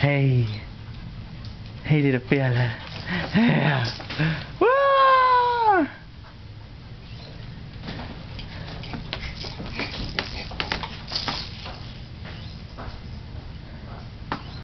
Hey. Hey little fella. Yeah.